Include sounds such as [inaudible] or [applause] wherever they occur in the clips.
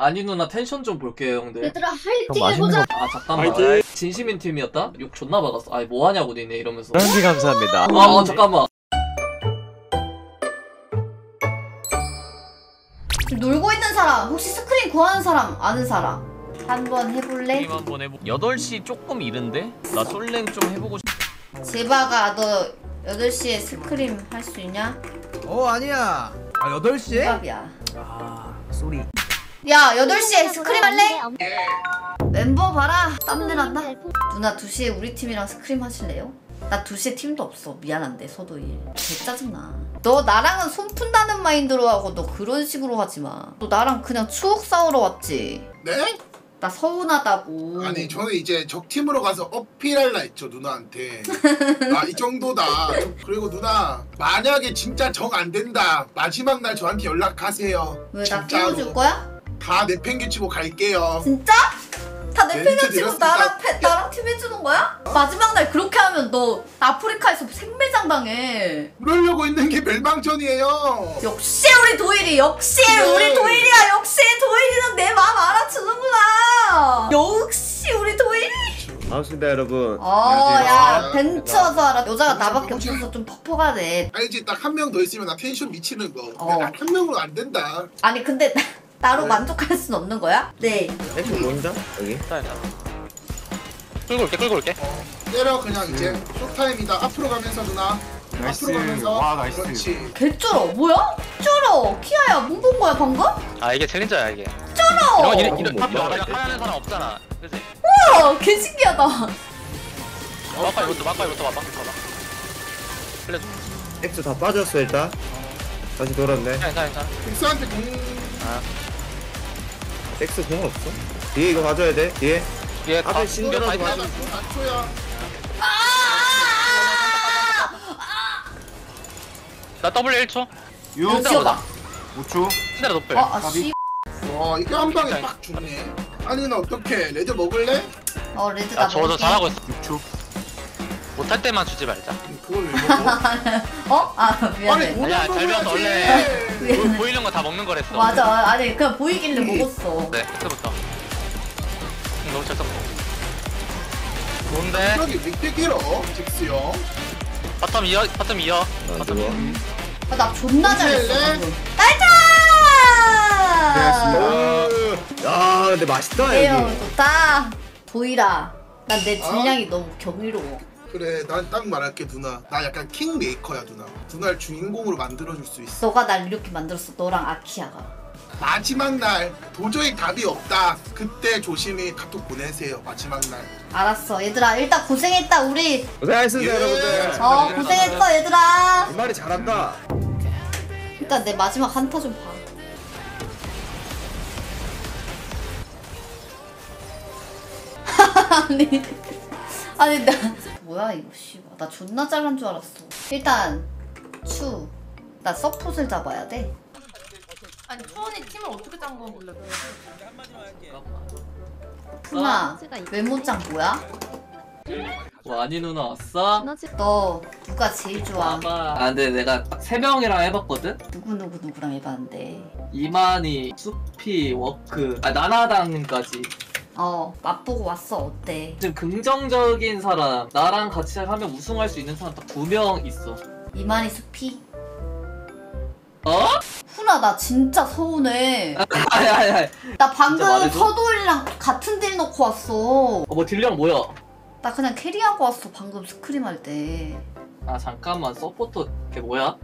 아니 누나 텐션 좀 볼게요 형들 얘들아 화이팅 맛있는 해보자. 아 잠깐만 화이팅! 진심인 팀이었다? 욕 존나 박았어 아니 뭐하냐고 니네 이러면서 현지 감사합니다. 아, 아 잠깐만 놀고 있는 사람 혹시 scrim 구하는 사람 아는 사람 한번 해볼래? 게임 한번 해보 8시 조금 이른데? 나 솔랭 좀 해보고 싶... 제바가 너 8시에 scrim 할 수 있냐? 어 아니야 아 8시에? 대박이야 아 sorry 야 8시에 scrim 할래? 멤버 봐라. 땀내 난다 누나 2시에 우리 팀이랑 scrim 하실래요? 나 2시에 팀도 없어. 미안한데 소도일. 개 짜증나. 너 나랑은 손 푼다는 마인드로 하고 너 그런 식으로 하지마. 너 나랑 그냥 추억 쌓으러 왔지? 네? 나 서운하다고. 아니 저는 이제 적팀으로 가서 어필할라 했죠 누나한테. [laughs] 아 이 정도다. 그리고 누나 만약에 진짜 정안 된다 마지막 날 저한테 연락하세요. 왜 나. 끼워줄 거야? 다 내팽개치고 갈게요. 진짜? 다내 멘트 팬을 치고 드렸으니까. 나랑 패, 나랑 팀 해주는 거야? 마지막 날 그렇게 하면 너 아프리카에서 생매장 당해. 그러려고 있는 게 멸망전이에요. 역시 우리 도일이 역시 그래. 우리 도일이야. 역시 도일이는 내 마음 알아주는구나. 역시 우리 도일이. 반갑습니다 여러분. 어야 벤처서 알아. 여자가 나밖에 없어서 좀 퍽퍽하네. 알지 딱 한 명 더 있으면 나 텐션 미치는 거. 어. 한 명으로 안 된다. 아니 근데 나로 네. 만족할 순 없는 거야? 네 엑스 보인다? 여기. 자, 자. 끌고 올게 끌고 올게 때려 그냥 이제 쇼타임이다 앞으로 가면서 누나 앞으로 가면서 와, 나이스. 그렇지 개쩔어 뭐야? 쩔어 키아야 뭐본 거야 방금? 아 이게 챌린저야 이게 쩔어 이런 이런 이런 뭐, 이런 뭐 이런 하는 사람 없잖아 그치? 우와 개 신기하다 막바 이것도 막바 이것도 봐 막바 봐 플레 좀 엑스 다 빠졌어 일단. 다시 돌았네. 괜찮아 괜찮아 빅스한테 공 엑스 공 없어? 뒤에 이거 봐줘야 돼. 뒤에. 뒤에 다 앞에 있다. 봐줘. 4초야 나 W 1초 6, 지워봐 5초. 신데라 노플 아, 아, 씨. 와 이게 한 방에 빡 죽네 아니 나 어떡해 레드 먹을래? 어, 레드 나 먹을게. 잘하고 있어 6초. 못할 때만 주지 말자 그걸 왜 먹어? [laughs] 어? 아, 미안해. 아니 아니야, 잘 배워서 먹어야지 원래. [laughs] 보- 보이는 거 다 먹는 거랬어 맞아. 아니, 그냥 보이길래 먹었어. 네 그때부터 응, 너무 잘 썼고 뭔데? 여기 빅빅 길어 잭스 형 바텀 이어 바텀 이어 안 바텀. 이어 아, 나 존나 잘했어, 네. 방금. 나이스! 야 근데 맛있다 여기. 좋다. 보이라. 난 내 어? 분량이 너무 경이로워. 그래 난 딱 말할게 누나 나 약간 킹메이커야 누나 누나를 주인공으로 만들어줄 수 있어 너가 날 이렇게 만들었어, 너랑 아키아가. 마지막 날 도저히 답이 없다 그때 조심히 카톡 보내세요 마지막 날 알았어, 얘들아. 일단 고생했다, 우리. 고생하셨습니다 예. 여러분들. 어, 고생했어, 얘들아. 이 말이 잘한다. 일단 내 마지막 한타 좀 봐. [laughs] 아니, 아니 나 뭐야 이거 씨발 나 존나 잘한 줄 알았어. 일단 추, 나 서폿을 잡아야 돼. 아니 초원이 팀을 어떻게 짠 거길래 푸나 메모장 뭐야? 뭐 아니 누나 왔어? 너 누가 제일 좋아? 와봐 아 근데 내가 딱 세 명이랑 해봤거든? 누구 누구 누구랑 해봤는데 이만희, 수피, 워크 아 나나당까지 어 맛보고 왔어 어때? 지금 긍정적인 사람 나랑 같이 하면 우승할 수 있는 사람 딱 두 명 있어 이만희 수피? 어? 후나 나 진짜 서운해. 아니 아니 아니 나 방금 말해줘? 서도일이랑 같은 딜 넣고 왔어. 어, 뭐 딜량 뭐야? 나 그냥 carry하고 왔어 방금 scrim 할 때. 아 잠깐만 서포터 걔 뭐야?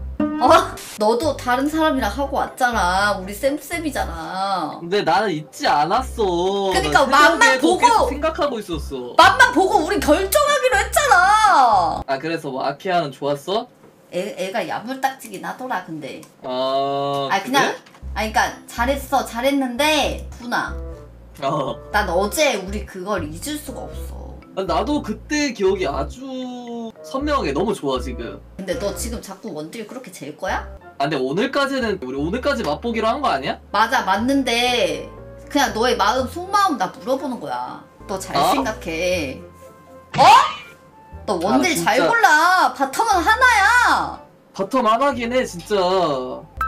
어? [laughs] 너도 다른 사람이랑 하고 왔잖아. 우리 쌤쌤이잖아. 근데 나는 잊지 않았어 그러니까 나 맘만 새벽에도 보고! 계속 생각하고 있었어 맘만 보고 우리 결정하기로 했잖아. 아 그래서 뭐 아키아는 좋았어? 애, 애가 야물딱지긴 하더라 근데. 어... 아 그냥? 아니 그니까 잘했어 잘했는데 분아. 어난 어제 우리 그걸 잊을 수가 없어. 아, 나도 그때 기억이 아주 선명하게 너무 좋아 지금 근데 너 지금 자꾸 원딜 그렇게 잴 거야? 아 근데 오늘까지는 우리 오늘까지 맛보기로 한 거 아니야? 맞아 맞는데 그냥 너의 마음 속마음 나 물어보는 거야 너 잘 어? 생각해 어? 너 원딜 아, 진짜. 잘 골라 바텀은 하나야 바텀 하나긴 해 진짜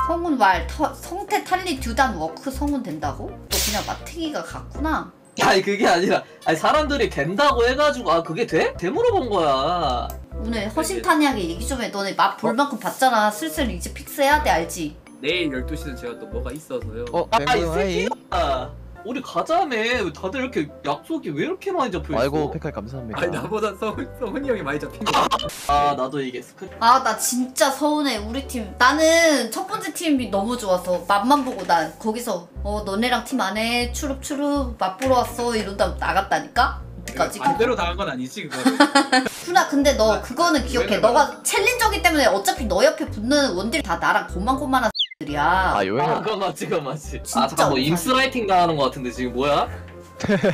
성운 말 터, 성태 탈리 듀단 워크 성운 된다고? 너 그냥 마탱이가 같구나. 아니 그게 아니라 아니 사람들이 갠다고 해가지고 아 그게 돼? 돼 물어본 거야 오늘 허심탄회하게 얘기 좀 해. 너네 맛 볼 만큼 봤잖아. 슬슬 이제 픽스해야 돼 알지? 내일 12시는 제가 또 뭐가 있어서요. 어 아이 하이 새끼야 우리 가자며 왜 다들 이렇게 약속이 왜 이렇게 많이 잡혀있어 아이고 페칼 감사합니다 아니 나보다 성훈, 성훈이 형이 많이 잡힌 거. [laughs] 아 나도 이게 스크립 아나 진짜 서운해 우리 팀. 나는 첫 번째 팀이 너무 좋아서 맛만 보고 나 거기서 어 너네랑 팀 안에 추룹추룹 맛보러 왔어 이러다 나갔다니까. 까지 반대로 당한 건 아니지 그거. [laughs] 훈아 근데 너 그거는 기억해. 왜 너가 챌린저기 때문에 어차피 너 옆에 붙는 원딜 다 나랑 고만고만한 들이야. 아아 요행 그거 맞지 그거 맞지 진짜 아 잠깐 뭐. 임스라이팅 당하는 거 같은데 지금 뭐야?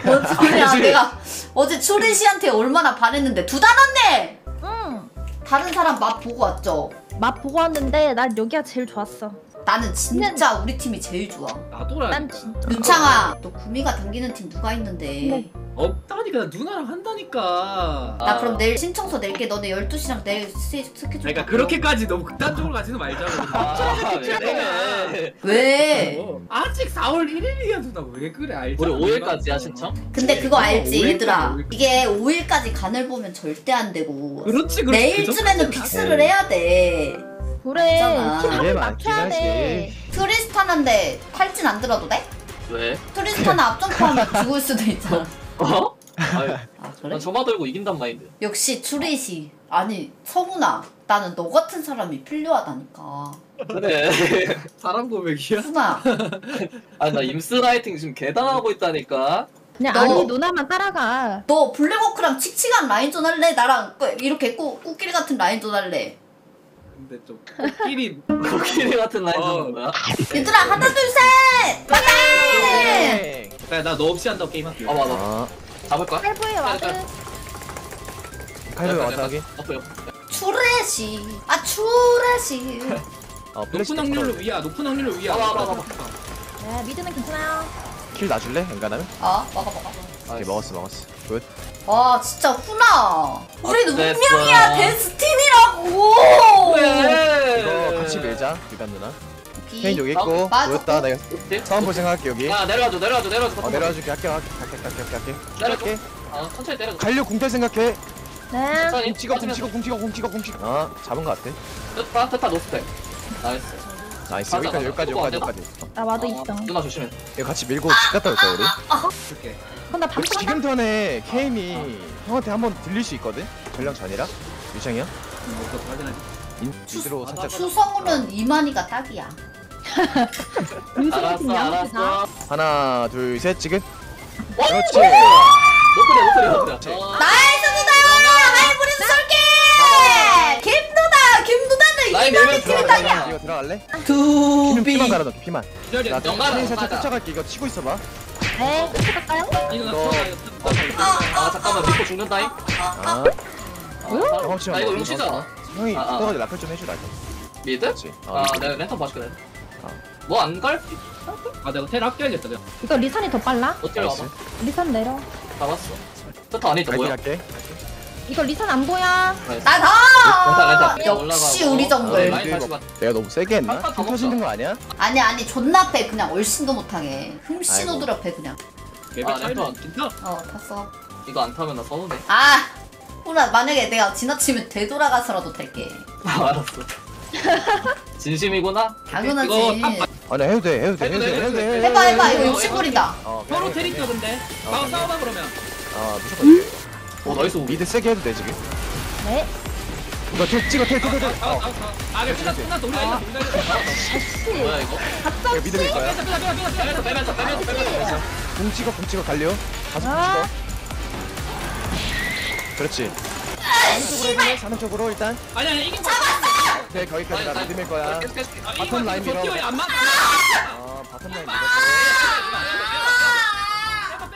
뭔 소리야 아니, 내가 어제 초린 씨한테 얼마나 반했는데 두 단원네 응. 다른 사람 맛 보고 왔죠 맛 보고 왔는데 난 여기가 제일 좋았어. 나는 진짜 우리 팀이 제일 좋아 나도라. 난 진짜. 윤창아 너 구미가 당기는 팀 누가 있는데 네. 없다니까 나 누나랑 한다니까. 나 그럼 내일 신청서 낼게 너네 12시랑 내일 스, 스케줄 그러니까. 그렇게까지 너무 극단적으로 가지는 말자고. [laughs] 아, 왜 그래? 왜? 어, 아직 4월 1일이야 누나 왜 그래 알잖아. 우리 5일까지야 신청? 근데 그거 어, 알지 오일까지, 얘들아 오일까지. 이게 5일까지 간을 보면 절대 안 되고 그렇지 그렇지. 내일쯤에는 fix를 해야 돼 그래. 맞잖아. 팀 한번 이게 맞춰야 맞긴 돼. 트리스타나인데 탈진 안 들어도 돼? 왜? 트리스타나 앞점프하면 [laughs] 죽을 수도 있잖아 어? 아유, 아 그래? 난 저마 들고 이긴단 마인드 역시 추리시 아니 성훈아 나는 너 같은 사람이 필요하다니까 그래 [laughs] 사람 고백이야? 훈아 [laughs] 아니 나 임스라이팅 지금 개당하고 있다니까 그냥 너- 아니 누나만 따라가. 너 블랙워크랑 칙칙한 라인전 할래? 나랑 꾸- 이렇게 꾸, 꾸끼리 같은 라인전 할래? 근데 좀 코끼리 [laughs] 코끼리 같은 라인 어. 하는 거야? 얘들아 하나 둘셋 맞아 그래 나너 없이 한다고 게임 할게. 아 맞아 아 잡을 거야? 할부에 ward. 칼도 왔다 하기 옆 추레시 아 추레시 어 플래시 높은 확률로 위야. 높은 확률로 위야. 봐봐, 봐봐, 봐봐. 네 mid는 괜찮아요. kill 놔줄래? 엔간하면? 아 먹어 먹어 오케이 먹었어 먹었어 good 와 진짜 훈아 우린 됐어. 운명이야 destiny 라고 이거 같이 밀자 일단 누나. 케인 여기 있고. 맞아. 보였다. 내가 볼 생각할게 여기. 야 내려가줘 내려가줘 내려가줘. 어 내려와줄게. 할게 할게 할게 할게 할게 할게. 내려줘. 할게. 아 천천히 때려 갈려 궁탈 생각해. 네. 천천히 궁 찍어 궁 찍어 궁 찍어 궁 찍어 궁 찍어 아 잡은 거 같아. 됐다 됐다 노스펙 나이스. 나이스. 가자, 여기까지 가자. 여기까지 그거 안 여기까지 되나? 여기까지. 나 아, 있어. 누나 조심해. 이거 같이 밀고 집 갔다 올까 우리? 줄게. 그럼 나 방송 지금 턴에 케인이 형한테 한번 들릴 수 있거든? 전령 전이라? 유창이 형? 인트로 살짝 추성우는 이만희가 딱이야. [laughs] 알았어 알았어. 하나 둘 셋 지금 그렇지. 노플이야 노플이야 어, 나이스 누나. 하이브리드 쏠게 김누나! 김누나는 이만희 팀이 들어가, 딱이야. 이거 들어갈래? 피만 피만 갈아 넣게 피만. 기다려. 나 살짝 연가라. 쫓아갈게. 이거 치고 있어봐. 네. 갈까요? 이거 너- 아 잠깐만. 믿고 죽는다잉? 아 아, 확실히 나 이거 안 용치잖아 형이 아, 아. 붙어가지고 라플 좀 해주라 이거 미드? 그렇지 어, 아 미드. 내가 랜턴 봐줄게 어. 뭐안 갈? 아 내가 텔 아껴야겠다. 내가. 이거 리산이 더 빨라? 어떻게 나이스. 와봐 리산 내려. 잡았어 세트 안에 있다 뭐야 갈게 이거 리산 안 보여. 나이스. 나다 역시. 우리 정글. 어, 라인 다시 봐 내가 너무 세게 했나? 한판 더흠 터지는 거 아니야? 아니 아니 존나 패 그냥 얼씬도 못하게 흠씬 아이고. 오드려 패 그냥 레벨 아, 차이는 렌탈. 괜찮아. 어 탔어 이거 안 타면 나 서운해 아 훈아 만약에 내가 지나치면 되돌아가서라도 될게 아, 알았어 [laughs] 진심이구나? 당연하지 이거 아니 해도 돼 해도 돼 해도 돼 해도 돼 해봐 해봐 이거 욕심 부린다 어, 서로 텔 그래. 있다 근데. 어, 그래. 싸워봐 그러면. 어 무조건 오 nice mid 세게 해도 돼 지금 네. 이거 텔 찍어 텔 텔, 텔 텔. 싸워 어 싸워 싸워. 아 그래 끝났어 끝났어. 우리 우리 아니다. 뭐야 이거? 이거 mid 밀 거야 빼자 빼자 빼자 빼자 빼자. 빼면서 빼면서 궁 찍어 궁 찍어 갈려 가서 궁 아. 찍어 그렇지. 사는 쪽으로 해볼래? 사는 쪽으로 일단. 아니 아니 이긴 거. 오케이 거기까지 나밀 거야. 바텀 라인 저 밀어. 티어에 안 맞아. 어 바텀 라인 밀어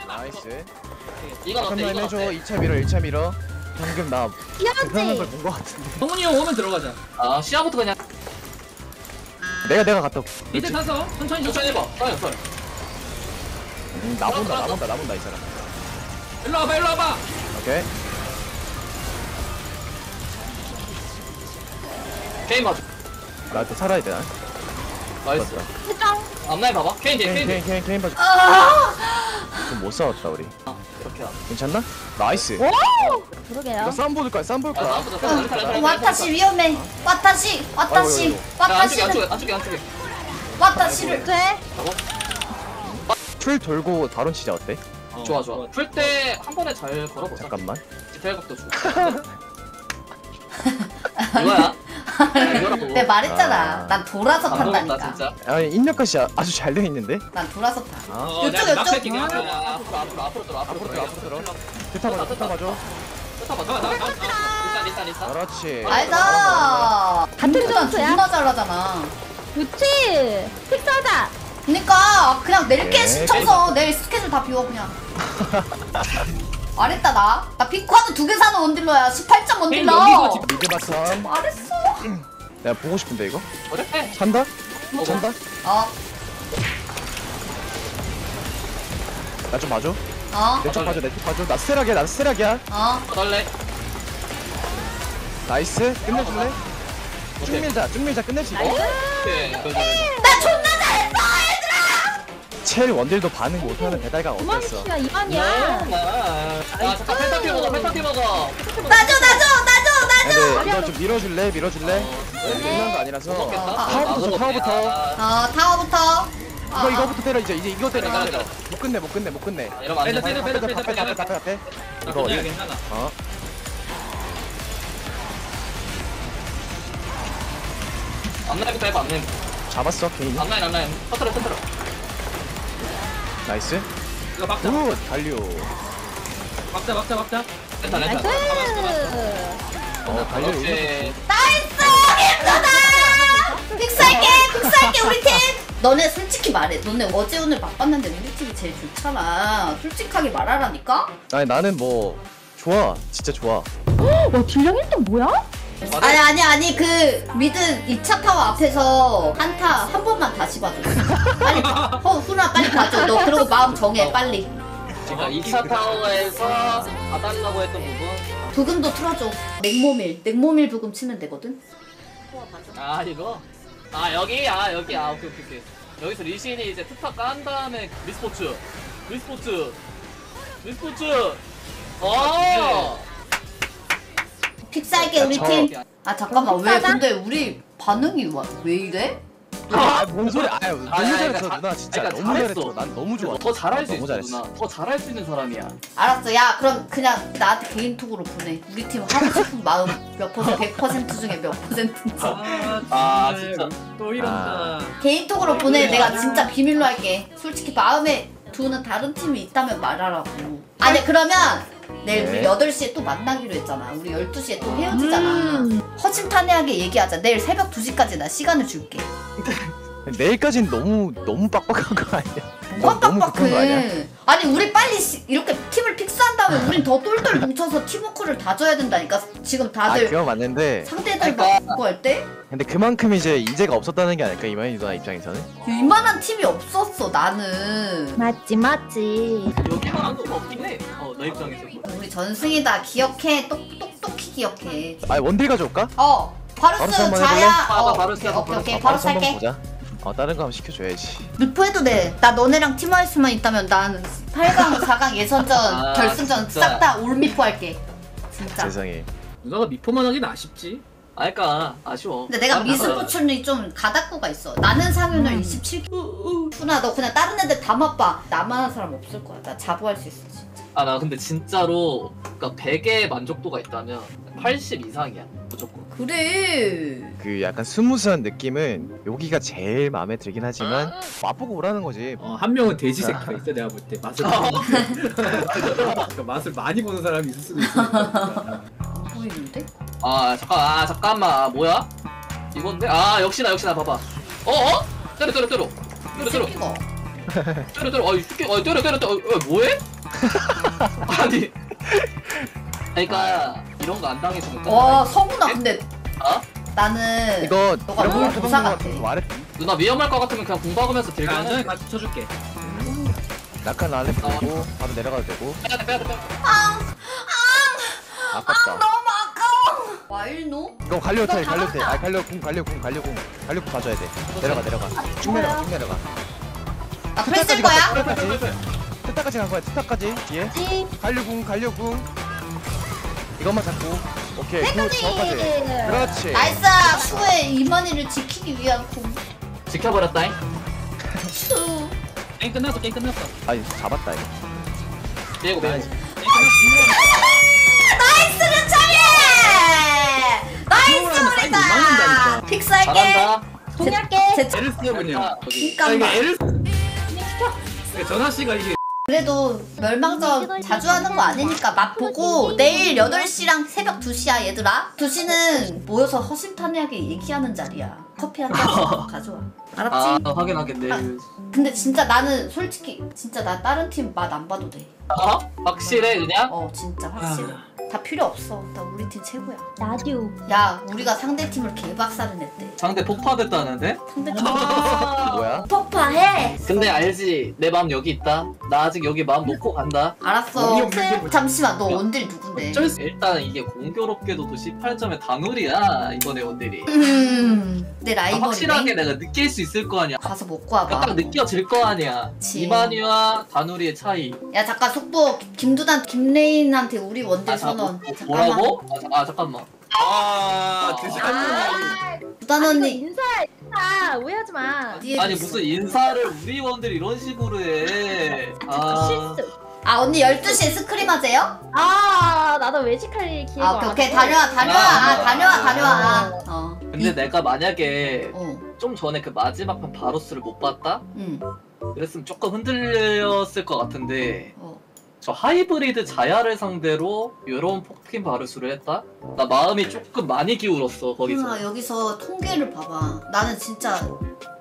나이스. 이건 바텀 라인 해줘. 어때? 2차 밀어 1차 밀어. 방금 나 불편한 미안하지. 걸본 거 같은데. 성훈이 형 오면 들어가자. 아 시야부터 그냥. 내가 내가 갔다 올게. 이제 타서 천천히 천천히 해봐. 써요 써요 음, 나 본다 나 본다 나 본다 이 사람. 일로 와봐 일로 와봐. 오케이 게임 봐줘 나한테 살아야 되나? 나이스. 해장. 앞라인 봐봐. 케인 뒤에 케인 케인 케인 뒤에 케인 케인 봐줘. 아. 좀못 싸웠다 우리. 이렇게 하자 괜찮나? 나이스. 오! 그러게요. 이거 쌈 보일 거야 쌈 보일 아, 거야. 어, 와타시 위험해. 와타시 와타시 야, 안쪽에 안쪽에 안쪽에 안쪽에. 와타시를 돼? 툴 돌고 바론 치자 어때? 좋아 좋아. 풀 때 한 번에 잘 걸어보자. 잠깐만. 디테일각도 주고 [laughs] 이거야 내가 말했잖아. 아. 난 돌아서 탄다니까. 진짜. 아니 입력까지 아주 잘돼 있는데? 난 돌아서 타. 아. 어, 이쪽. 낙찰 야, 게 야, 앞으로 앞으로 앞으로 들어 앞으로 들어 앞으로 들어. 대타 봐줘 대타 봐줘 뜯어봐 뜯어봐 일단 일단 일단. 그렇지. 알다 점수야? 존나 잘하잖아. 그치. 픽사다. 그니까 그냥 내일 깨 네, 시쳐서 내일 스케줄 다 비워 그냥 [laughs] 말했다 나. 나 피코하드 두 개 사는 원딜러야. 18점 원딜러. 여기가 집- 미드 바텀 말했어. 내가 보고 싶은데 이거? 그래? 산다? 어, 산다? 어. 나 좀 봐줘. 어, 내 쪽 봐줘 내 쪽 봐줘. 나 스테락이야 나 스테락이야. 어. 달래? 나이스. 끝내줄래? 쭉 오케이. 밀자 쭉 밀자. 끝낼 수 있어 나 존나 첼 원딜도 반응 못하는 배달가 어땠어? 그만이야 이만이야. 아 잠깐 펜타키 먹어 펜타키 먹어. 나줘 나줘 나줘 나줘! 근데 이거 좀 밀어줄래? 밀어줄래? 끝난 거 아니라서. 먹겠다 타워부터, 타워부터. 어 타워부터. 어, 이거 이거부터 때려 이제. 이제 이거 때려 이거 때려, 때려 못 끝내 못 끝내 못 끝내. 이러면 안 돼. 빼자, 빼자, 빼자, 빼자, 빼자, 빼자. 앞에 이거 어디 괜찮아. 어 앞라인부터 해봐 앞라인 잡았어 개인 앞라인 앞라인. 터트려 터트려 나이스. 이거 막자 굿 달려 막자 막자 막자. 렌탈 나이스. 렌탈 어 달려 그렇지. 나이스! 힘들다! 픽살게 픽살게 우리 팀! 너네 솔직히 말해. 너네 어제 오늘 맛봤는데 우리 팀이 제일 좋잖아. 솔직하게 말하라니까? 아니 나는 뭐 좋아. 진짜 좋아. 와 딜량 1등 뭐야? 아니 아니 아니 그 mid 2차 타워 앞에서 한타 한 번만 다시 봐줘. 빨리 봐. 어 훈아 빨리 봐줘. 너 그러고 마음 정해 빨리. 그러니까 2차 타워에서 봐달라고 했던 부분? 브금도 틀어줘. 냉모밀. 냉모밀 브금 치면 되거든? 아 이거? 아 여기? 아 여기. 아 오케이 오케이 오케이. 여기서 리신이 이제 특파 깐 다음에 리스포츠. 리스포츠. 리스포츠. 어 fix할게 우리 저- 팀아 잠깐만. 왜? 근데 우리 반응이 와, 왜 이래? 아 뭔 소리 아유 너무 아니, 아니, 잘했어 그러니까 누나 진짜. 그러니까 너무 잘했어. 잘했어. 난 너무 좋아. 더 잘할 수 너무 있어 잘했어. 누나 더 잘할 수 있는 사람이야. 알았어. 야 그럼 그냥 나한테 개인톡으로 보내. 우리 팀 하고 싶은 마음 몇 퍼센트 100% 중에 몇 퍼센트인지. 아, 정말 진짜. 또 이런다. 개인톡으로 보내. 내가 진짜 비밀로 할게. 솔직히 마음에 두는 다른 팀이 있다면 말하라고. 아니 그러면 내일 우리 네. 8시에 또 만나기로 했잖아. 우리 12시에 또 헤어지잖아. 음. 허심탄회하게 얘기하자. 내일 새벽 2시까지 나 시간을 줄게. [laughs] 내일까지는 너무 너무 빡빡한 거 아니야? 뭐가 너무 급한 거 아니야? 빡빡해 아니 우리 빨리 시- 이렇게 팀을 픽스한 다음에 우린 더 똘똘 뭉쳐서 팀워크를 다져야 된다니까. 지금 아 다들 그거 맞는데. 상대들 그러니까- 막 그거 할 때? 근데 그만큼 이제 인재가 없었다는 게 아닐까 이만희 누나 입장에서는? 이만한 팀이 없었어 나는. 맞지 맞지. 여기만 한 거 없긴 해 어 너 입장에서 우리 전승이다 기억해 똑, 똑똑히 기억해 아 원딜 가져올까? 어 바루스 바루스 한번 자야? 어, 아, 바루스 오케이 오케이, 오케이 바루스. 바루스 한번 할게 보자 어 다른 거 한번 시켜줘야지 루프 해도 돼나 너네랑 팀할 수만 있다면 난 8강 4강 [laughs] 예선전 아, 결승전 진짜. 싹 다 all 미포 할게 진짜 세상에 누나가 미포만 하긴 아쉽지 아 그니까 아쉬워 근데 내가 미스포츠는 좀 가닥고가 있어. 나는 상윤을 27. 훈아 너 그냥 다른 애들 다 맛봐. 나만 한 사람 없을 거야. 나 자부할 수 있어 진짜. 아 나 근데 진짜로 그니까 100의 만족도가 있다면 80 이상이야 무조건. 그래. 그 약간 스무스한 느낌은 여기가 제일 마음에 들긴 하지만 맛보고 오라는 거지. 어, 한 명은 돼지 새끼가 있어 내가 볼 때. 맛을 그 맛을 많이 보는 사람이 있을 수도 있어 안 보이는데? 아 잠깐 아 잠깐만. 아, 뭐야? 이건데? 아 역시나 역시나. 봐봐. 어 어? 때려 때려 때려. 이 때려 때려. 새끼가. 때려 때려 아이 새끼 아 때려 때려 때려 어, 어, 뭐해 [laughs] 아니 그러니까 이런 거 안 당해주면 와 성훈아 근데 어? 나는 이거 너가 이런 뭘거 해본 거 같아. 같은 거 말했 누나 위험할 것 같으면 그냥 공부하면서 딜게 안전에 하는 같이 쳐줄게 낙한 안에 보고 바로 내려가도 되고 빼야돼 빼야돼 빼야돼 아깝다 너무 아까워. 와 말노? 이거 갈려 돼 이거 갈려 돼. 다아 갈려 궁 갈려 궁 갈려 궁 갈려 궁 가져야 돼. 내려가 내려가. 쭉 내려가 쭉 내려가. 나 펼칠 거야? 트타까지 간 거야 트타까지 뒤에. 지 갈려 궁 갈려 궁. 이것만 잡고. 오케이 그 저까지. 그렇지. 나이스! 추의 이만희를 지키기 위한 공. 지켜버렸다잉. 추. 게임 끝났어 게임 끝났어 아니 잡았다 이거. 비에고 비에고. 나이스 류창이! 나이스 사이즈 우리다! 이만한다니까. 픽스할게. 잘한다. 공략게. 제 애를 쓰군요 아 잠깐만. 이게 애를 쓰- 전화 씨가 이게 그래도 멸망전 자주 하는 거 아니니까 맛보고 내일 8시랑 새벽 2시야 얘들아 2시는 모여서 허심탄회하게 얘기하는 자리야 커피 한 잔 [laughs] 가져와 알았지? 아 확인하겠네. 근데 진짜 나는 솔직히 진짜 나 다른 팀 맛 안 봐도 어? 확실해 그냥? 돼어 진짜 확실해 다 필요 없어 나 우리 팀 최고야 나듀 야 우리가 상대 팀을 개박살을 냈대 상대 폭파됐다는데? 상대 팀 뭐야? 폭파해 근데 알지 내 마음 여기 있다. 나 아직 여기 마음 놓고 간다. 알았어 잠시만 너 원딜 누군데 일단 이게 공교롭게도 또 18점의 단울이야 이번에 원딜이. 음 내 라이벌이네 확실하게 내가 느낄 수 있을 거 아니야. 가서 먹고 와봐 딱 느껴질 거 아니야. 그치. 이만희와 단울이의 차이. 야 잠깐 속보 김두단 김레인한테 우리 원딜 아, 자, 선언 뭐, 잠깐만 뭐라고? 아, 자- 아 잠깐만. 아 드시 아 두단 이거 언니 인사 인사 오해하지 마 뒤에 아니. 무슨 인사를 우리 원딜 이런 식으로 해. 아, 실수 아 언니 12시에 스크림 하세요? 아 나도 외식할 기회가 아 오케이 오케이. 다녀와 다녀와 아 아, 다녀와 아, 다녀와 어 근데 내가 만약에 어, 좀 전에 그 마지막 판 바로스를 못 봤다? 응, 그랬으면 조금 흔들렸을 것 같은데 어. 저 하이브리드 자야를 상대로 이런 폭팀 바루스를 했다? 나 마음이 조금 많이 기울었어 거기서 누나 여기서 통계를 봐봐 나는 진짜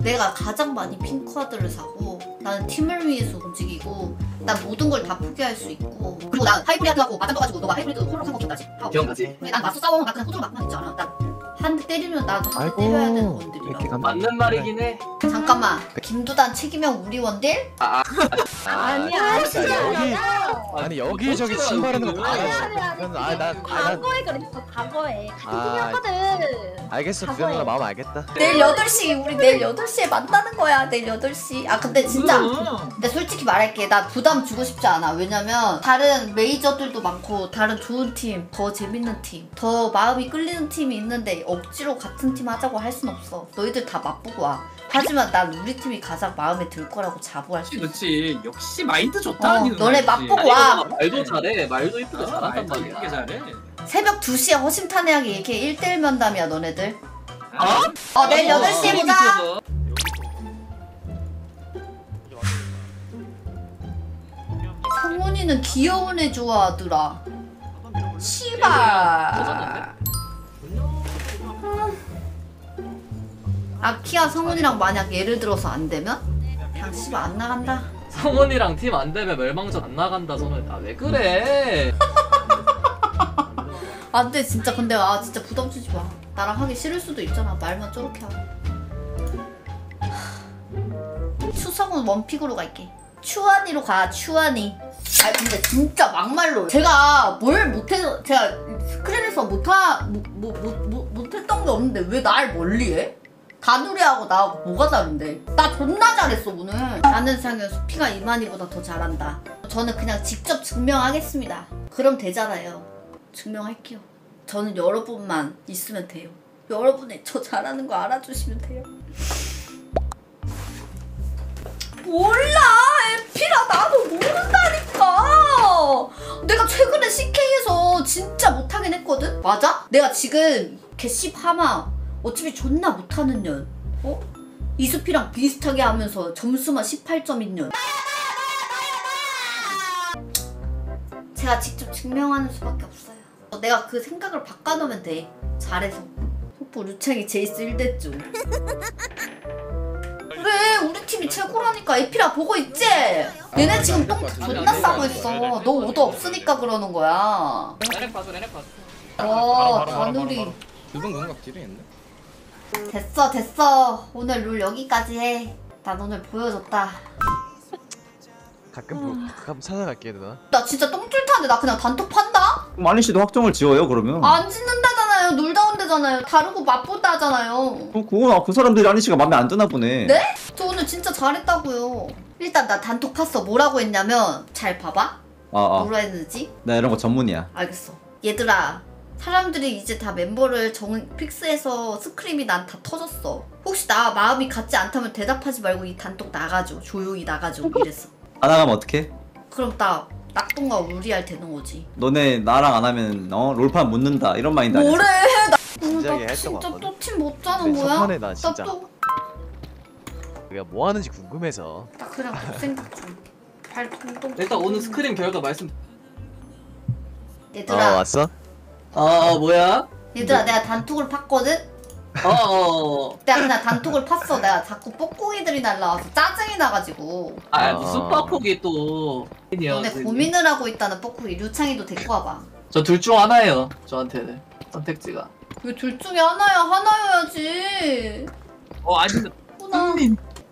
내가 가장 많이 핑크카드를 사고 나는 팀을 위해서 움직이고 난 모든 걸 다 포기할 수 있고 그리고 난 하이브리드 하고 맞아 떠가지고 너가 하이브리드 홀로 산거 기억나지? 하고. 기억나지? 난 맞서 싸워 나 그냥 호주로 막만 있잖아 난 한 대 때리면 나도 한 대 아이고 때려야 되는 이렇게 원딜이라고 감. 맞는 말이긴 해. 잠깐만 김두단 책임형 우리 원딜? [laughs] 아니야 진짜 여기 아, 아니 여기저기 침 바르는 거 아니, 봐. 아니, 아니. 아난 과거에 그랬어 과거에. 같은 아, 팀이었거든. 알겠어. 두현 누나 마음 알겠다. 내일 8시 우리 내일 8시에 만나는 거야 내일 8시. 아 근데 진짜 근데 솔직히 말할게. 나 부담 주고 싶지 않아. 왜냐면 다른 메이저들도 많고 다른 좋은 팀 더 재밌는 팀 더 마음이 끌리는 팀이 있는데 억지로 같은 팀 하자고 할 순 없어. 너희들 다 맛보고 와. 하지만 난 우리 팀이 가장 마음에 들 거라고 자부할 수 그렇지 있어. 그렇지 역시 마인드 좋다 어, 니 너네. 맛보고 와. 말도 잘해. 말도 이쁘게 아, 잘한단 이쁘게 말이야. 잘해. 새벽 2시에 허심탄회하게 이렇게 1대1 면담이야 너네들. 아? 어? 내일 8시에 보자. 어, 성훈이는 귀여운 애 좋아하더라. 씨발 아키야 성훈이랑 만약 예를 들어서 안 되면? 그냥 씨발 안 나간다. 성훈이랑 팀 안 되면 멸망전 안 나간다 소는 아왜 그래? 안 돼 진짜 근데 아 진짜 부담 주지 마. 나랑 하기 싫을 수도 있잖아. 말만 저렇게 하고. 하, 추성훈 원픽으로 갈게. 추한이로 가 추한이. 아 근데 진짜 막말로. 제가 뭘 못해서 제가 스크린에서 못하 뭐뭐못 못했던 게 없는데 왜 날 멀리해? 다누리하고 나하고 뭐가 다른데? 나 존나 잘했어 오늘 나는 상현수 피가 이만희보다 더 잘한다 저는 그냥 직접 증명하겠습니다 그럼 되잖아요 증명할게요. 저는 여러분만 있으면 돼요. 여러분의 저 잘하는 거 알아주시면 돼요. 몰라 에피라 나도 모른다니까 내가 최근에 CK에서 진짜 못하긴 했거든 맞아? 내가 지금 개씨 파마 어차피 존나 못하는 년 어? 이수피랑 비슷하게 하면서 점수만 18점인 년 제가 직접 증명하는 수밖에 없어요. 내가 그 생각을 바꿔놓으면 돼. 잘해서. 속보 루창이 제이스 1대죠. 그래 우리 팀이 최고라니까 에피라 보고 있지? 얘네 지금 똥 존나 싸고 있어. 너 오도 없으니까 그러는 거야. 레넥 봐줘 레넥 봐줘 어 다누리. 두분 공각 딜이 있네. 됐어 됐어. 오늘 룰 여기까지 해. 난 오늘 보여줬다. 가끔 보, 가끔 찾아갈게 누나. 나 진짜 똥줄 타는데 나 그냥 단톡 판다? 마린 씨도 확정을 지어요 그러면. 안 짓는다잖아요. 놀다 되잖아요. 다르고 맛보다 하잖아요. 어, 그거 그 사람들이 아니 씨가 마음에 안 드나 보네. 네? 저 오늘 진짜 잘했다고요. 일단 나 단톡 팠어. 뭐라고 했냐면 잘 봐봐. 아, 아. 뭐라 했는지. 나 이런 거 전문이야. 알겠어. 얘들아, 사람들이 이제 다 멤버를 정 픽스해서 스크림이 난 다 터졌어. 혹시 나 마음이 같지 않다면 대답하지 말고 이 단톡 나가줘. 조용히 나가줘. 이랬어. [laughs] 안 나가면 어떡해? 그럼 나 낙동과 우리할 되는 거지. 너네 나랑 안 하면 어 롤판 묻는다 이런 마인드 아니야? 뭐래? 나, 진지하게 나 했던 진짜 것 같거든. 또 팀 못 짜는 근데 거야? 첫판에 나 진짜 또, 우리가 뭐 하는지 궁금해서 나 그냥 그 생각 중. 발 동동. 일단 오늘 스크린 결과 말씀 어 얘들아, 왔어? 아 뭐야? 얘들아 내가 단톡을 팠거든? 어어 내가 그냥 단톡을 팠어. 내가 자꾸 뽁뽁이들이 날라와서 짜증이 나가지고. 아 아. 무슨 빡폭이 또 너네 고민을 하고 있다는 뻑국이 류창이도 데리고 와봐. 저둘 중 하나예요 저한테는 선택지가 왜 둘 중에 하나야? 하나여야지. 어 아니 구나.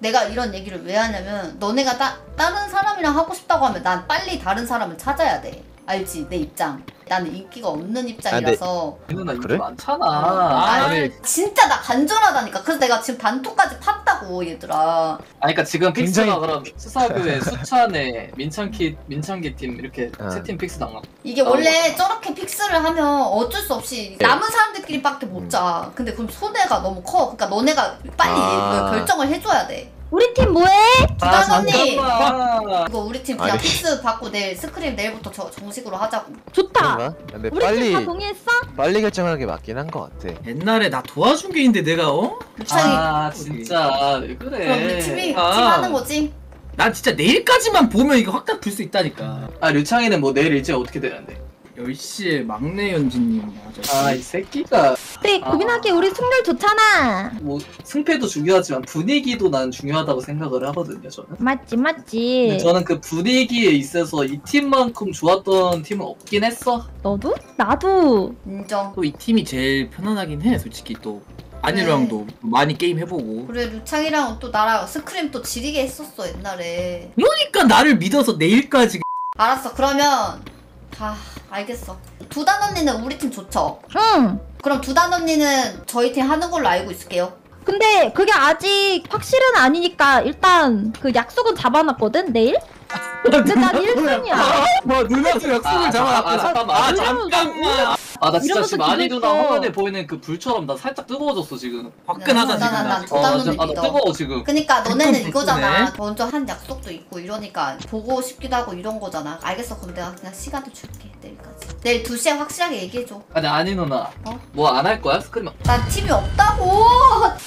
내가 이런 얘기를 왜 하냐면 너네가 따, 다른 사람이랑 하고 싶다고 하면 난 빨리 다른 사람을 찾아야 돼. 알지? 내 입장. 나는 인기가 없는 입장이라서. 누나 인기 그래? 많잖아 아, 아니 진짜 나 간절하다니까. 그래서 내가 지금 단톡까지 팠다고 얘들아. 아니 그러니까 지금 fix가 굉장히- 그럼 수사교회 [laughs] 수찬에 민창키 민창기 팀 이렇게 어. 세팀 fix 당한 이게 어. 원래 저렇게 fix를 하면 어쩔 수 없이 네. 남은 사람들끼리밖에 못 짜. 근데 그럼 손해가 너무 커. 그러니까 너네가 빨리 아. 그 결정을 해줘야 돼. 우리 팀 뭐해? 두단 언니. 잠깐만 이거 우리 팀 그냥 아니. fix 받고 내일 scrim 내일부터 저, 정식으로 하자고. 좋다. 그런가? 근데 우리 팀 빨리 다 동의했어? 빨리 결정하는 게 맞긴 한 것 같아 옛날에 나 도와준 게 있는데 내가 어? 유창이 아 진짜 왜 그래 그럼 우리 팀이 아. 팀 하는 거지? 난 진짜 내일까지만 보면 이거 확답 줄수 있다니까. 아 류창이는 뭐 내일 일찍 어떻게 되는데 10시에 막내 연진님 아저씨. 아이 새끼가 그래 아. 고민하기에 우리 승률 좋잖아. 뭐 승패도 중요하지만 분위기도 난 중요하다고 생각을 하거든요 저는 맞지 근데 맞지. 저는 그 분위기에 있어서 이 팀만큼 좋았던 팀은 없긴 했어 너도? 나도. 인정. 또이 팀이 제일 편안하긴 해 솔직히 또 안일랑도 많이 게임 해보고 그래 류창이랑 또 나랑 스크림 또 지리게 했었어 옛날에. 그러니까 나를 믿어서 내일까지 알았어 그러면 아 알겠어. 두단 언니는 우리 팀 좋죠? 응. 그럼 두단 언니는 저희 팀 하는 걸로 알고 있을게요. 근데 그게 아직 확실은 아니니까 일단 그 약속은 잡아놨거든 내일. 근데 난 1등이야. 뭐 누나도 약속을 아, 아, 잠깐만. 아 잠깐만 아 나 진짜 이러면서 지금 아니 누나 기대했어. 화면에 보이는 그 불처럼 나 살짝 뜨거워졌어 지금 화끈하다 난- 지금 난- 나난 지금. 어, 나, 아, 나. 뜨거워 지금 그니까 너네는 [laughs] 이거잖아. 먼저 한 약속도 있고 이러니까 보고 싶기도 하고 이런 거잖아. 알겠어. 그럼 내가 그냥 시간도 줄게 내일까지. 내일 2시에 확실하게 얘기해줘. 아니 아니 누나 어? 뭐 안 할 거야 스크림 난 팀이 없다고.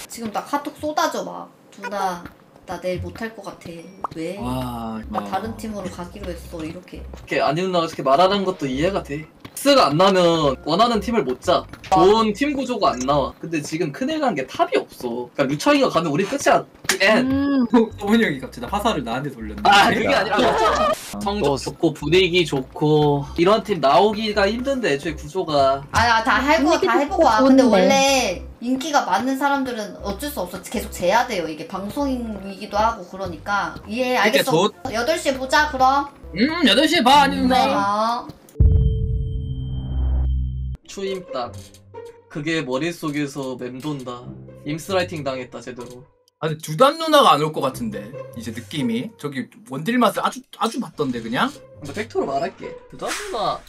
지금 나 카톡 쏟아져 막. 누나 나 내일 못할 것 같아. 왜? 와, 나 와. 다른 팀으로 가기로 했어. 이렇게. 이렇게 아니 누나가 이렇게 말하는 것도 이해가 돼 스가 안 나면 원하는 팀을 못 짜 좋은 팀 구조가 안 나와 근데 지금 큰일 난 게 탑이 없어 그러니까 류창이가 가면 우리 끝이야 엔. 음. 소문이 형이 갑자기 나 화살을 나한테 돌렸네 아 그게 아니라 성적 또- 좋고 분위기 좋고 이런 팀 나오기가 힘든데 애초에 구조가 아야 다 해보 분위기 다 해보고 와. 근데 좋은데. 원래 인기가 많은 사람들은 어쩔 수 없어. 계속 재야 돼요. 이게 방송이기도 하고 그러니까 이해 알겠어. 저- 8시에 보자 그럼. 음 8시에 봐 아니 누나 어. 추임 딱 그게 머릿속에서 맴돈다 임스라이팅 당했다 제대로 아니 두단 누나가 안 올 것 같은데 이제 느낌이 저기 원딜 맛을 아주 아주 봤던데 그냥 근데 팩토로 말할게 두단 누나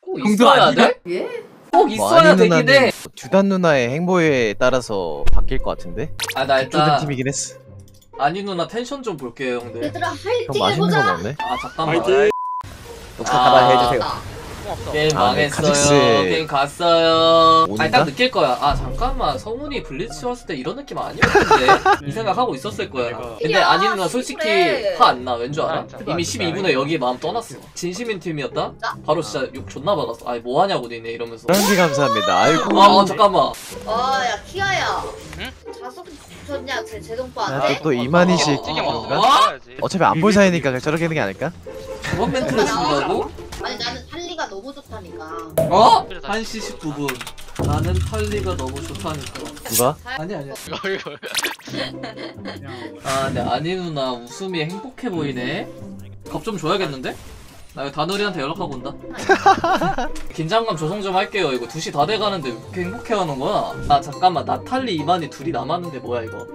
꼭 형도 있어야 아니야? 돼? 예? 꼭뭐 있어야 아니 되긴 누나는 해. 두단 누나의 행보에 따라서 바뀔 것 같은데 아 나 일단 팀이긴 했어 아니 누나 텐션 좀 볼게요 형들. 얘들아 형 화이팅 맛있는 거 해보자. 먹네 아 잠깐만. 녹화 가만 해주세요 나. 게임 아, 네, 망했어요. 카직스. 게임 갔어요. 오는가? 아니 딱 느낄 거야. 아 잠깐만 성훈이 블리츠 왔을 때 이런 느낌 아니었는데 이 생각 하고 있었을 거야. 근데 야, 아니 누나 솔직히 그래. 화 안 나. 왠 줄 알아? 이미 12분에 여기 마음 떠났어. 진심인 팀이었다. 바로 진짜 욕 존나 받았어. 아니 뭐 하냐고 니네 이러면서. 그런지 감사합니다 아이고 아 어, 잠깐만. 어야 키아야. 응? 자석 줬냐 제 제동 아, 오빠한테? 또, 또 이만희식 어, 그런가? 어? 어차피 안 볼 사이니까 저렇게 하는 게 아닐까? 저번 멘트를 준다고? 아니 나는 탈리가 너무 좋다니까. 어? 1시 19분. 나는 탈리가 너무 좋다니까. 누가? 아니 아니야. 이거 이거 아 근데 아니 누나 웃음이 행복해 보이네. 겁 좀 줘야겠는데? 나 이거 다누리한테 연락하고 온다. 긴장감 조성 좀 할게요. 이거 2시 다 돼가는데 왜 이렇게 행복해 하는 거야? 아 잠깐만 나탈리 이만희 둘이 남았는데 뭐야 이거?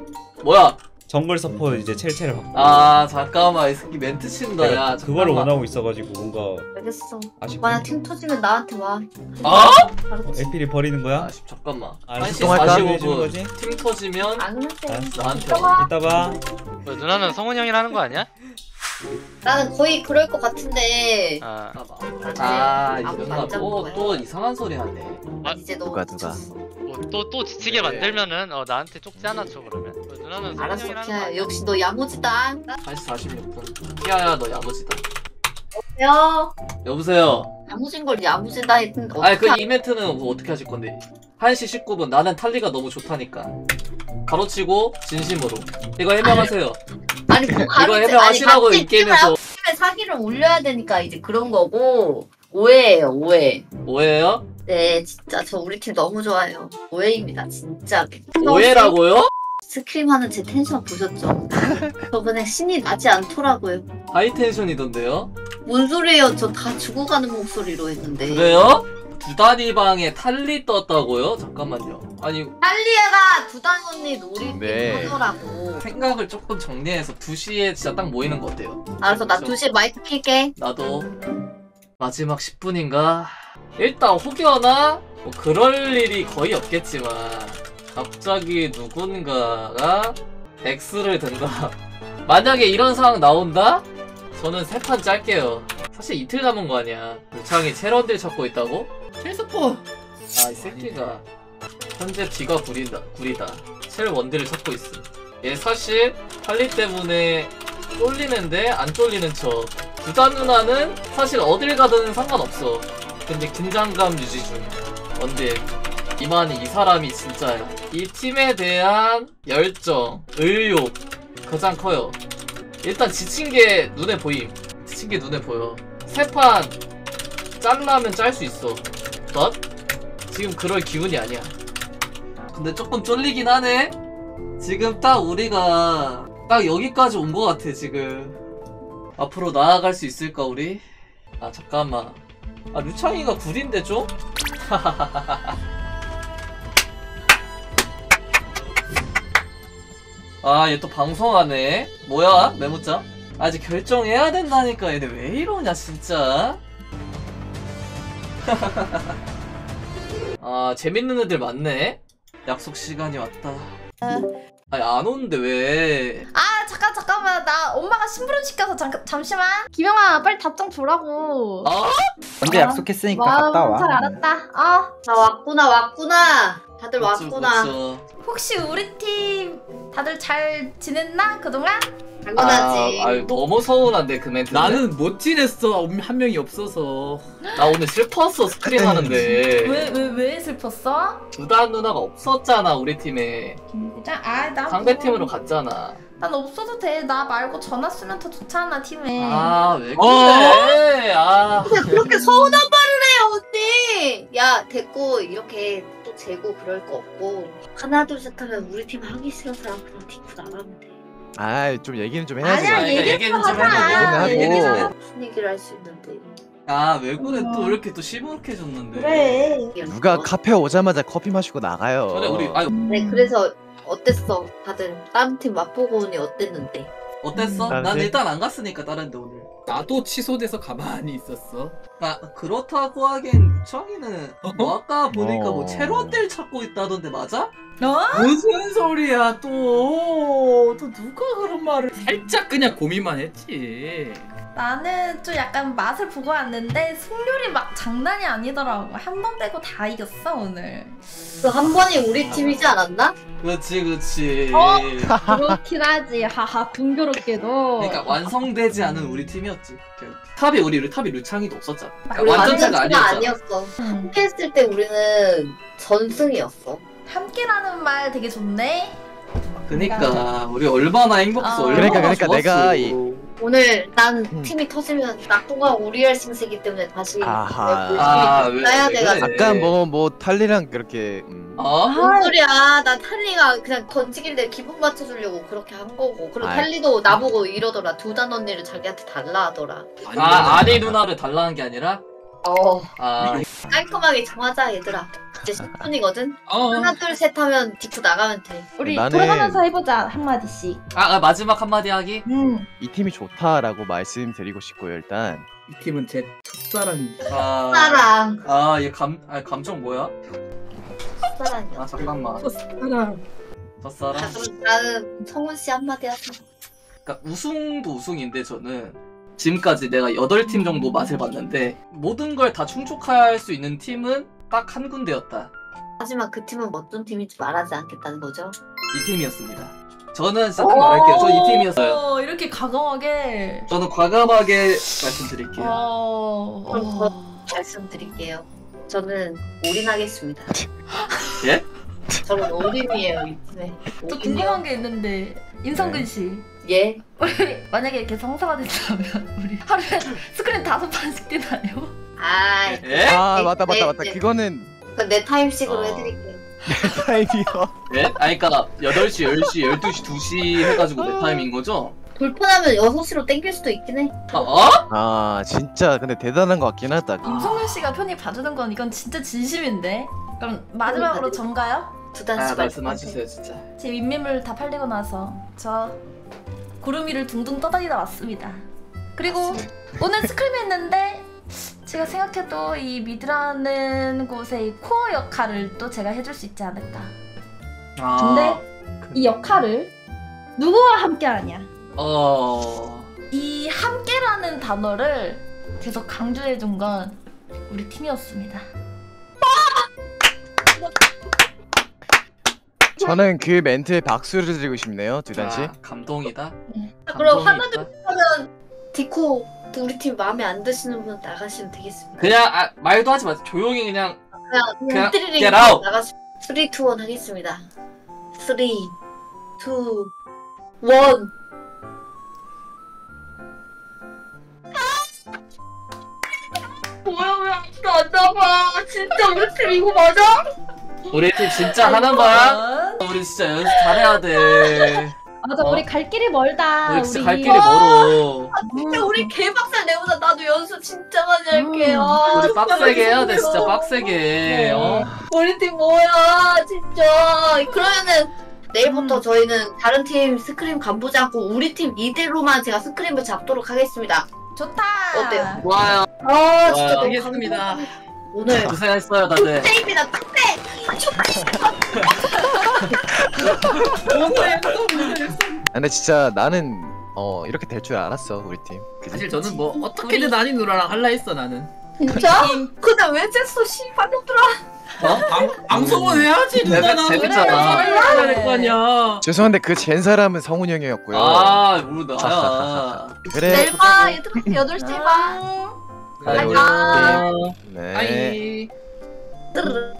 뭐야? 정글 서포 이제 첼첼을 받고 아 잠깐만 이 새끼 멘트 친다 야. 내가 그거를 잠깐만. 원하고 있어가지고 뭔가 알겠어. 아쉽고 만약 팀 터지면 나한테 와. 아? 알았지? 에필이 버리는 거야? 아 씨, 잠깐만. 아, 1시 시동할까? 해주는 45분 거지? 팀 터지면 안 그랬어. 나한테 와. 와. 이따 봐 뭐, 누나는 성훈 형이라는 거 아니야? 나는 거의 그럴 것 같은데. 아아 아무 이런가 말도 또, 안또 이상한 소리 하네. 아, 이제 너 누가, 누가? 또또 또 지치게 네. 만들면은 어 나한테 쪽지 하나 줘 그러면 뭐, 누나는 알았어, 형이라는 거 키야. 아니야? 역시 너 야무지다. 1시 46분. 키아야 너 야무지다. 야, 여보세요. 야무진 걸 야무지다 했던. 아니 그 이벤트는 뭐 어떻게 하실 건데? 1시 19분 나는 탈리가 너무 좋다니까. 가로치고 진심으로. 이거 해명하세요. 아니 그 이거 해명하시라고 이 게임에서. 팀에 사기를 올려야 되니까 이제 그런 거고 오해예요 오해. 뭐예요? 네 진짜 저 우리 팀 너무 좋아요. 오해입니다 진짜. 오해라고요? scrim 하는 제 텐션 보셨죠? [laughs] 저 그냥 신이 나지 않더라고요. high tension이던데요? 뭔 소리예요? 저 다 죽어가는 목소리로 했는데. 그래요? 두단이 방에 탈리 떴다고요? 잠깐만요. 아니 할리에가 두단 언니 놀이 네. 하더라고. 생각을 조금 정리해서 2시에 진짜 딱 모이는 거 어때요? 알았어 나 그쵸. 2시에 마이크 킬게. 나도 마지막 10분인가? 일단 혹여나 뭐 그럴 일이 거의 없겠지만 갑자기 누군가가 X를 든다 [laughs] 만약에 이런 상황 나온다? 저는 세 판 짤게요 사실 이틀 남은 거 아니야 유창이 체런들 찾고 있다고? 헬스포. 아이 새끼가 현재 뒤가 구리다 구리다. 첼 원딜을 찾고 있어 얘 사실 할리 때문에 쫄리는데 안 쫄리는 척. 부자 누나는 사실 어딜 가든 상관없어. 근데 긴장감 유지 중. 원딜. 이만희 이 사람이 진짜야 이 팀에 대한 열정 의욕 가장 커요. 일단 지친 게 눈에 보임. 지친 게 눈에 보여. 세판 짤라면 짤 수 있어 but 지금 그럴 기분이 아니야. 근데 조금 쫄리긴 하네. 지금 딱 우리가 딱 여기까지 온 것 같아 지금. 앞으로 나아갈 수 있을까 우리? 아 잠깐만. 아 류창이가 구린데 좀? [laughs] 아 얘 또 방송하네. 뭐야 메모장? 아직 결정해야 된다니까 얘네 왜 이러냐 진짜. [laughs] 아 재밌는 애들 많네 약속 시간이 왔다 아니 안 오는데 왜 아 잠깐 잠깐만 나 엄마가 심부름 시켜서 잠깐 잠시만 김영아 빨리 답장 줘라고 아? 언제 약속했으니까 갔다 와. 잘 알았다 어나 왔구나 왔구나. 다들 그쵸, 왔구나. 그쵸. 혹시 우리 팀 다들 잘 지냈나 그동안? 당연하지. 아, 아유 너무 서운한데 그 멘트 나는 못 지냈어. 한 명이 없어서. 나 오늘 슬펐어 스크림 하는데 왜 왜 왜 슬펐어? 두단 누나가 없었잖아 우리 팀에 김부장 아 나 상대 팀으로 갔잖아 난 없어도 돼 나 말고 전화 쓰면 더 좋잖아 팀에 아왜 어? 그래 아 그렇게 서운한 말을 해요 언니. 야 됐고 이렇게 또 재고 그럴 거 없고 하나 둘 셋 하면 우리 팀 하기 싫은 사람 그냥 딛고 나가면 돼. 아좀 얘기는 좀 해야지. 아니야, 그러니까 얘기 얘기는 좀 하자. 얘기는 좀 해. 무슨 얘기를 할 수 있는데. 아왜 그래 또 이렇게 또 시무룩해졌는데 이게 누가 뭐. 카페 오자마자 커피 마시고 나가요. 전에 우리 아유 네 그래서 어땠어 다들 다른 팀 맛보고 오니 어땠는데? 어땠어? 난난 네. 일단 안 갔으니까 다른데 오늘 나도 취소돼서 가만히 있었어. 아 그렇다고 하기엔 유창이는 뭐 아까 보니까 뭐 어. 체로들 찾고 있다던데 맞아? 어? 무슨 소리야 또? 또 누가 그런 말을? 살짝 그냥 고민만 했지. 나는 좀 약간 맛을 보고 왔는데 승률이 막 장난이 아니더라고 한 번 빼고 다 이겼어 오늘 그 한 번이 우리 팀이지 않았나? 그렇지 그렇지 어? 그렇긴 하지 하하 분교롭게도 그러니까 완성되지 않은 우리 팀이었지 탑이 우리 우리 탑이 류창이도 없었잖아 그러니까 우리 완전체가 아니었어. 음. 함께 했을 때 우리는 전승이었어. 함께라는 말 되게 좋네 그니까 우리 얼마나 행복했어 어. 얼마나 그러니까, 그러니까 좋았어. 내가 이- 오늘 난 음. 팀이 터지면 낙동과 우리엘 생세기 때문에 다시 아하. 열심히 아, 왜, 나야 왜 돼가지고. 그래? 아까 뭐 뭐 탈리랑 그렇게 음. 어? 뭔 소리야 나 탈리가 그냥 던지길래 기분 맞춰주려고 그렇게 한 거고 그리고 아이. 탈리도 나보고 이러더라 두단 언니를 자기한테 달라 하더라 아 아니 누나를 달라는 게 아니라 어 아 깔끔하게 정하자 얘들아 이제 10분이거든 어. 하나 둘 셋 하면 디코 나가면 돼 우리 나는- 돌아가면서 해보자 한마디씩. 아, 아, 마지막 한마디 하기? 음. 이 팀이 좋다라고 말씀드리고 싶고요 일단 이 팀은 제 첫사랑입니다. 아, 사랑 아, 얘 감, 아, 감정 뭐야? 사랑이요 아, 잠깐만. 첫사랑. 첫사랑? 자 그럼 나는 성훈 씨 한마디 하세요 그러니까 우승도 우승인데 저는 지금까지 내가 8팀 정도 맛을 봤는데 모든 걸 다 충족할 수 있는 팀은 딱 한 군데였다. 하지만 그 팀은 어떤 팀인지 말하지 않겠다는 거죠 이 팀이었습니다. 저는 딱 말할게요. 저 이 팀이었어요. 어, 이렇게 과감하게. 저는 과감하게 말씀드릴게요. 어. 어. 말씀드릴게요 저는 올인하겠습니다 [laughs] 예? 저는 올인이에요 이 팀에 저. 궁금한 게 있는데 인성근 씨. 예 우리 [laughs] 만약에 이렇게 성사가 됐다면 우리 하루에 스크린 다섯 판씩 뛰나요? 아, 예? 아 맞다 맞다 네, 맞다 네. 그거는 그내 타임식으로 어. 해드릴게요. 타임이요 예? 아니 그니까 8시, 10시, 12시, 2시 해가지고 내 타임인 거죠? 불편하면 6시로 땡길 수도 있긴 해. 어? 아 진짜 근데 대단한 것 같긴 하다 임성근 씨가 편히 봐주는 건 이건 진짜 진심인데. 그럼 마지막으로 전가요? 두아 단씩 말씀해주세요 진짜. 제 윗매물 다 팔리고 나서 저 구름 위를 둥둥 떠다니다 왔습니다. 그리고 오늘 스크림 했는데 제가 생각해도 이 미드라는 곳의 이 코어 역할을 또 제가 해줄 수 있지 않을까. 아, 근데 이 역할을 누구와 함께 하냐? 어... 이 함께라는 단어를 계속 강조해준 건 우리 팀이었습니다. 저는 그 멘트에 박수를 드리고 싶네요 두 단씨 아, 감동이다. 그럼 감동이 하나 있다. 둘 하면 디코 우리 팀 마음에 안 드시는 분 나가시면 되겠습니다. 그냥 아, 말도 하지 마세요. 조용히 그냥 그냥 그냥 그냥 띠리링 get out. 나가시. 3, 2, 1 하겠습니다. 3, 2, 1 뭐야 왜 아무도 안 나봐 진짜 우리 팀 이거 맞아? 우리 팀 진짜 하는 거야? 우리 진짜 연습 잘해야 돼. 맞아 어? 우리 갈 길이 멀다. 우리 진짜 갈 길이 멀어. 진짜 우리 개박살 내보자 나도 연습 진짜 많이 할게요 우리 진짜 빡세게 해야 돼, 진짜. 빡세게. 어? 우리 팀 뭐야 진짜 그러면은 내일부터 저희는 다른 팀 스크림 간보지 않고 우리 팀 이대로만 제가 스크림을 잡도록 하겠습니다 좋다. 어때요? 좋아요. 아 진짜. 너무 알겠습니다. 감사합니다. 오늘 고생했어요, 다들. 땡입니다 [laughs] 딱대 아, 근데 진짜 나는 어 이렇게 될 줄 알았어 우리 팀 그지? 사실 저는 뭐 어떻게든 아닌 누나랑 할라 했어 나는. 진짜? 근데 왜 쨌어 씨발 놈들아 어? 방, 방송은 해야지 누나 재밌- 나 재밌잖아. 아니야. 죄송한데 그 젠 사람은 성훈이 형이었고요 아, 모르 나야. [laughs] 그래 내일 봐 얘들아 8시에 봐. 안녕. 네 아이. 뜨르르